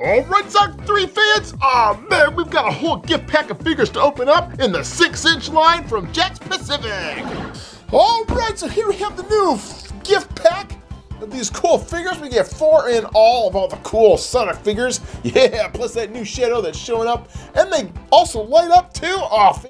All right, Red Sox 3 fans, aw oh, man, we've got a whole gift pack of figures to open up in the 6-inch line from Jakks Pacific. All right, so here we have the new gift pack of these cool figures. We get four in all of all the cool Sonic figures. Yeah, plus that new Shadow that's showing up. And they also light up too. Oh,